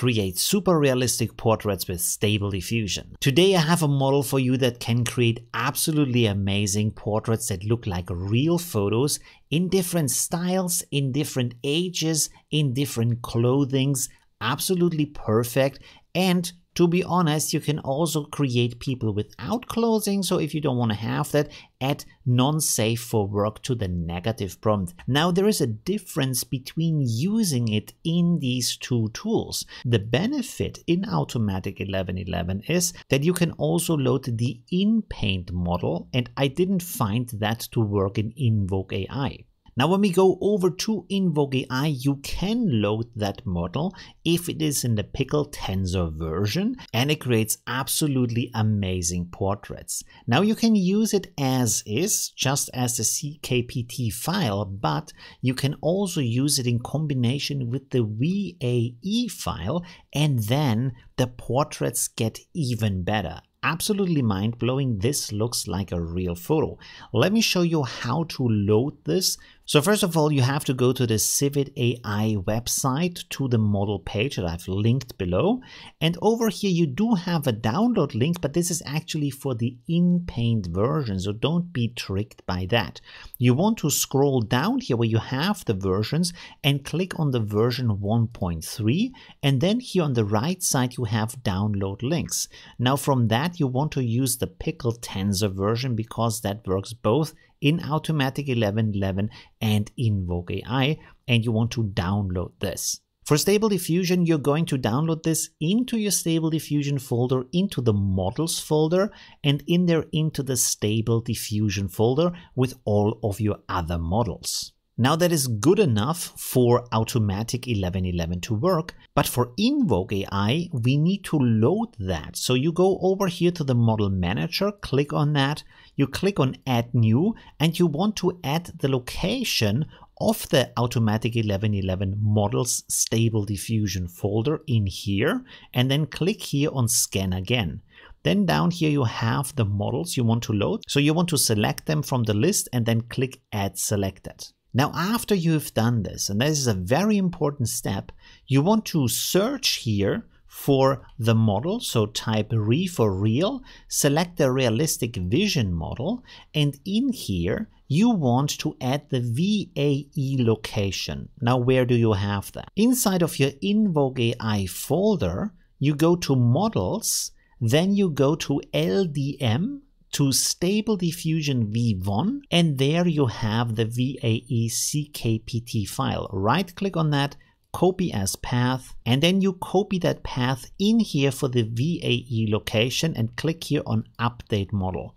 create super realistic portraits with stable diffusion. Today I have a model for you that can create absolutely amazing portraits that look like real photos in different styles, in different ages, in different clothings, absolutely perfect and to be honest, you can also create people without clothing, so if you don't want to have that, add non-safe for work to the negative prompt. Now there is a difference between using it in these two tools. The benefit in Automatic 1111 is that you can also load the in-paint model, and I didn't find that to work in Invoke AI. Now when we go over to Invoke AI, you can load that model if it is in the Pickle Tensor version and it creates absolutely amazing portraits. Now you can use it as is, just as the CKPT file, but you can also use it in combination with the VAE file and then the portraits get even better absolutely mind-blowing. This looks like a real photo. Let me show you how to load this. So first of all, you have to go to the Civit AI website to the model page that I've linked below. And over here, you do have a download link, but this is actually for the in-paint version. So don't be tricked by that. You want to scroll down here where you have the versions and click on the version 1.3. And then here on the right side, you have download links. Now from that, you want to use the Pickle Tensor version because that works both in Automatic 1111 and Invoke AI, and you want to download this. For Stable Diffusion, you're going to download this into your Stable Diffusion folder, into the Models folder, and in there into the Stable Diffusion folder with all of your other models. Now that is good enough for Automatic 1111 to work, but for Invoke AI, we need to load that. So you go over here to the Model Manager, click on that, you click on Add New, and you want to add the location of the Automatic 1111 Models Stable Diffusion folder in here, and then click here on Scan Again. Then down here you have the models you want to load. So you want to select them from the list and then click Add Selected. Now, after you've done this, and this is a very important step, you want to search here for the model. So type RE for real, select the realistic vision model, and in here, you want to add the VAE location. Now, where do you have that? Inside of your Invoke AI folder, you go to models, then you go to LDM, to Stable Diffusion V1 and there you have the VAE CKPT file. Right click on that, copy as path and then you copy that path in here for the VAE location and click here on update model.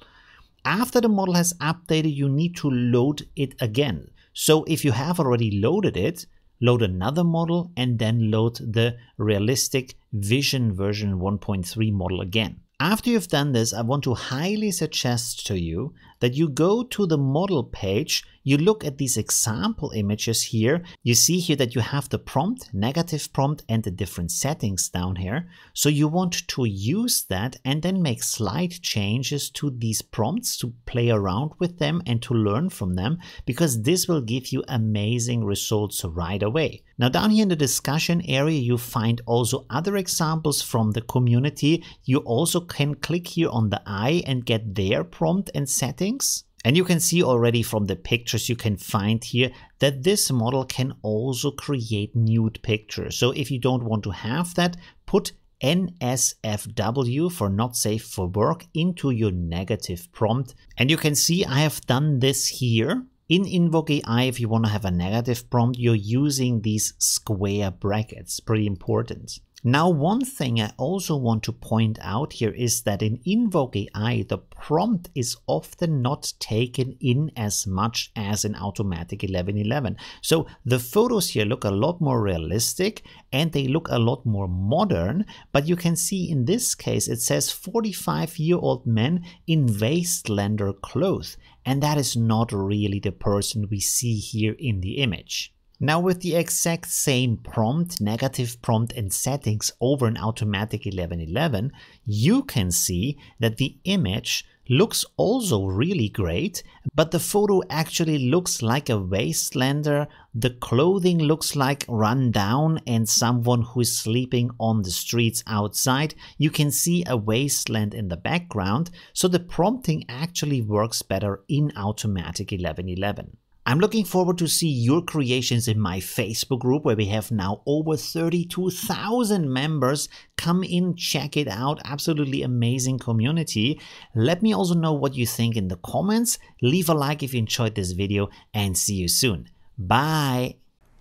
After the model has updated you need to load it again. So if you have already loaded it, load another model and then load the realistic vision version 1.3 model again. After you've done this, I want to highly suggest to you that you go to the model page, you look at these example images here, you see here that you have the prompt, negative prompt and the different settings down here. So you want to use that and then make slight changes to these prompts to play around with them and to learn from them because this will give you amazing results right away. Now down here in the discussion area you find also other examples from the community. You also can click here on the eye and get their prompt and settings. And you can see already from the pictures you can find here that this model can also create nude pictures. So if you don't want to have that, put NSFW for not safe for work into your negative prompt. And you can see I have done this here. In Invoke AI, if you want to have a negative prompt, you're using these square brackets, pretty important. Now, one thing I also want to point out here is that in Invoke AI, the prompt is often not taken in as much as in Automatic 1111. So the photos here look a lot more realistic and they look a lot more modern, but you can see in this case it says 45 year old man in wastelander clothes, and that is not really the person we see here in the image. Now with the exact same prompt, negative prompt and settings over an automatic 1111, you can see that the image looks also really great, but the photo actually looks like a wastelander, the clothing looks like run down and someone who is sleeping on the streets outside. You can see a wasteland in the background, so the prompting actually works better in Automatic 1111. I'm looking forward to see your creations in my Facebook group where we have now over 32,000 members. Come in, check it out. Absolutely amazing community. Let me also know what you think in the comments. Leave a like if you enjoyed this video and see you soon. Bye.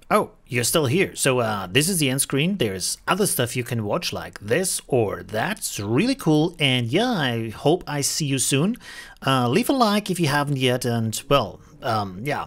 Oh, you're still here. So uh, this is the end screen. There's other stuff you can watch like this or that's really cool. And yeah, I hope I see you soon. Uh, leave a like if you haven't yet. And well, um, yeah,